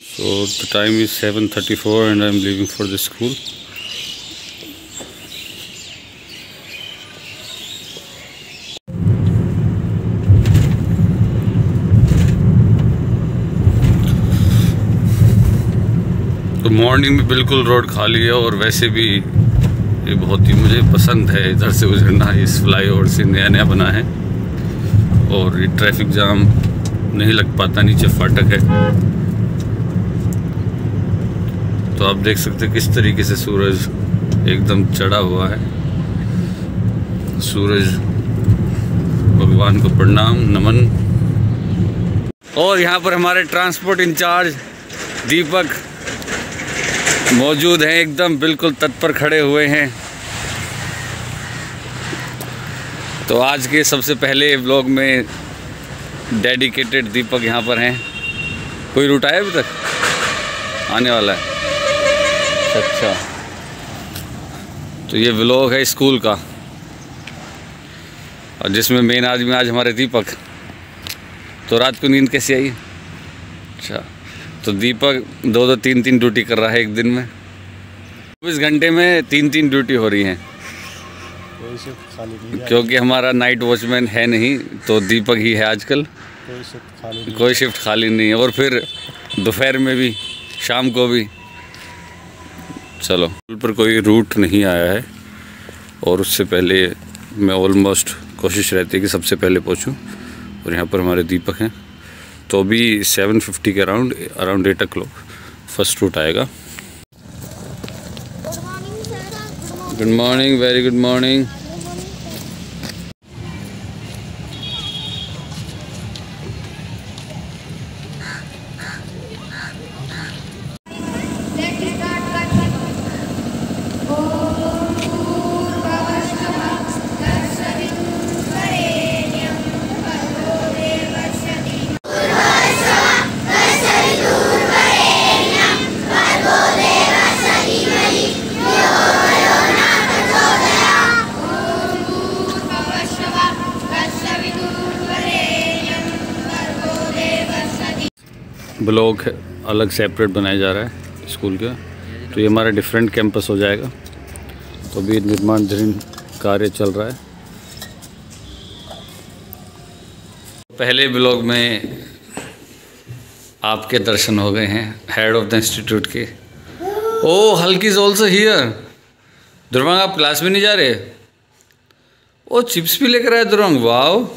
So, the time is 7:34 and I'm leaving for the school. तो morning में बिल्कुल road खाली है और वैसे भी ये बहुत ही मुझे पसंद है इधर से गुजरना इस फ्लाई ओवर से नया नया बना है और ये ट्रैफ़िक जाम नहीं लग पाता, नीचे फाटक है तो आप देख सकते किस तरीके से सूरज एकदम चढ़ा हुआ है। सूरज भगवान को प्रणाम, नमन। और यहाँ पर हमारे ट्रांसपोर्ट इंचार्ज दीपक मौजूद हैं, एकदम बिल्कुल तत्पर खड़े हुए हैं। तो आज के सबसे पहले ब्लॉग में डेडिकेटेड दीपक यहाँ पर हैं। कोई रूट आया अभी तक? आने वाला है। अच्छा। अच्छा तो ये व्लॉग है स्कूल का। और जिसमें मेन आदमी आज हमारे दीपक। तो रात को नींद कैसी आई? अच्छा। तो दीपक दो दो तीन तीन ड्यूटी कर रहा है एक दिन में। चौबीस घंटे में तीन तीन ड्यूटी हो रही हैं। कोई शिफ्ट खाली नहीं क्योंकि हमारा नाइट वॉचमैन है नहीं तो दीपक ही है आजकल। कोई शिफ्ट खाली नहीं कोई शिफ्ट खाली नहीं है। और फिर दोपहर में भी शाम को भी। चलो। पुल पर कोई रूट नहीं आया है और उससे पहले मैं ऑलमोस्ट कोशिश रहती है कि सबसे पहले पहुंचूं और यहाँ पर हमारे दीपक हैं। तो अभी 750 के around around eight O first route आएगा. Good morning very good morning block अलग सेपरेट बनाया जा रहा है स्कूल का। तो ये हमारा डिफरेंट कैंपस हो जाएगा। तो अभी निर्माणाधीन कार्य चल रहा है। पहले ब्लॉग में आपके दर्शन हो गए हैं हेड ऑफ़ द इंस्टीट्यूट के। ओ, हल्की इज़ ऑल्सो हियर दुर्वांग, आप क्लास में नहीं जा रहे? ओ चिप्स भी लेकर आए दुर्वांग, वाओ।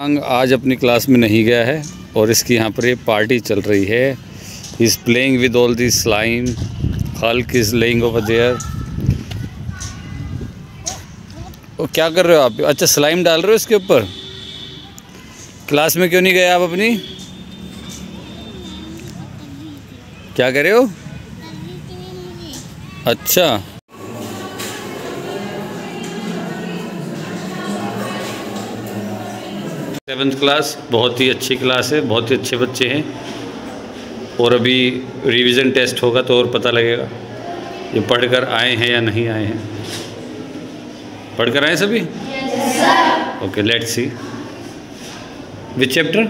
अंग आज अपनी क्लास में नहीं गया है और इसकी यहाँ पर ये पार्टी चल रही है। Is playing with all this slime Hulk is lying over there क्या कर रहे हो आप? अच्छा स्लाइम डाल रहे हो इसके ऊपर? क्लास में क्यों नहीं गए आप अपनी? क्या कर रहे हो? अच्छा। सेवन्थ क्लास बहुत ही अच्छी क्लास है, बहुत ही अच्छे बच्चे हैं। और अभी रिवीजन टेस्ट होगा तो और पता लगेगा, ये पढ़कर आए हैं या नहीं आए हैं। पढ़कर आए सभी? Okay let's see which chapter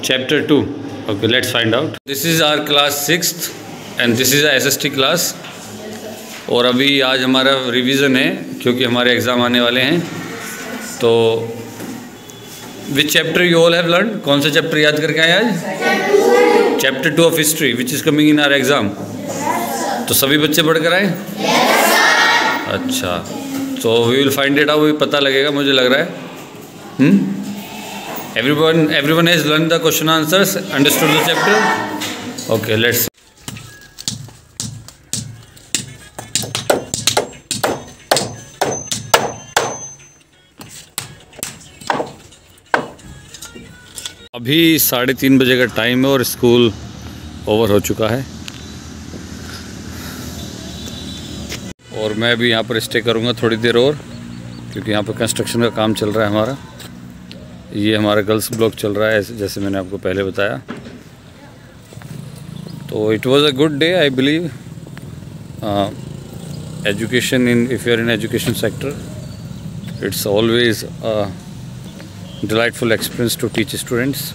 chapter two okay let's find out this is our class six and this is S S T class और अभी आज हमारा रिवीजन है, क्योंकि हमारे एग्ज़ाम आने वाले हैं। तो which chapter you all have learn कौन सा चैप्टर याद करके आए आज? Chapter two of history which is coming in our exam तो सभी बच्चे पढ़कर आए? अच्छा तो we will find it out पता लगेगा, मुझे लग रहा है। Everyone everyone has learn the question answers understood the chapter okay let's अभी साढ़े तीन बजे का टाइम है और स्कूल ओवर हो चुका है। और मैं भी यहाँ पर स्टे करूँगा थोड़ी देर और, क्योंकि यहाँ पर कंस्ट्रक्शन का काम चल रहा है हमारा। ये हमारा गर्ल्स ब्लॉक चल रहा है जैसे मैंने आपको पहले बताया। तो it was a good day I believe education in you are in education sector, it's always a delightful experience to teach students